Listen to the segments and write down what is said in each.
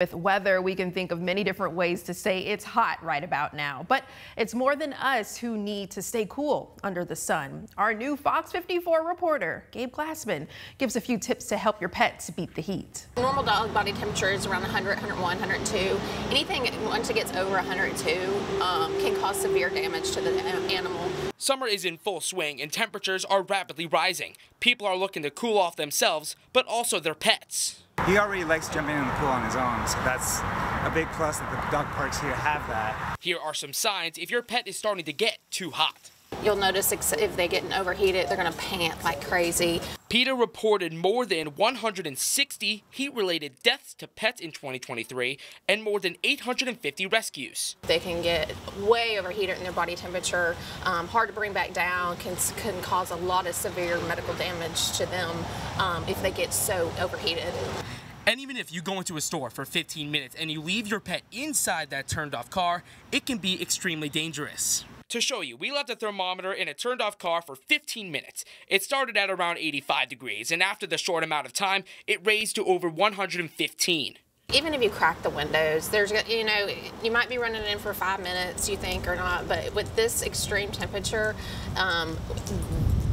With weather, we can think of many different ways to say it's hot right about now, but it's more than us who need to stay cool under the sun. Our new Fox 54 reporter, Gabe Glassman, gives a few tips to help your pets beat the heat. Normal dog body temperature is around 100, 101, 102. Anything once it gets over 102 um, can cause severe damage to the animal. Summer is in full swing and temperatures are rapidly rising. People are looking to cool off themselves, but also their pets. He already likes jumping in the pool on his own, so that's a big plus that the dog parks here have that. Here are some signs if your pet is starting to get too hot. You'll notice if they get overheated, they're going to pant like crazy. PETA reported more than 160 heat-related deaths to pets in 2023 and more than 850 rescues. They can get way overheated in their body temperature, um, hard to bring back down, can, can cause a lot of severe medical damage to them um, if they get so overheated. And even if you go into a store for 15 minutes and you leave your pet inside that turned off car, it can be extremely dangerous. To show you, we left the thermometer in a turned off car for 15 minutes. It started at around 85 degrees, and after the short amount of time, it raised to over 115. Even if you crack the windows, there's, you know, you might be running in for five minutes, you think, or not, but with this extreme temperature, um,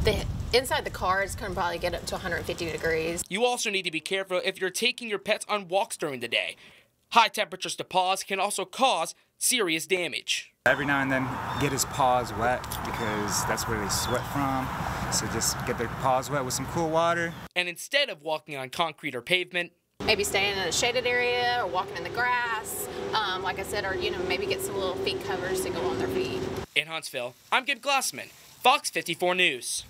the inside the car is going to probably get up to 150 degrees. You also need to be careful if you're taking your pets on walks during the day. High temperatures to paws can also cause serious damage. Every now and then get his paws wet because that's where they sweat from. So just get their paws wet with some cool water. And instead of walking on concrete or pavement, maybe staying in a shaded area or walking in the grass, um, like I said, or you know maybe get some little feet covers to go on their feet. In Huntsville, I'm Gabe Glassman, Fox 54 News.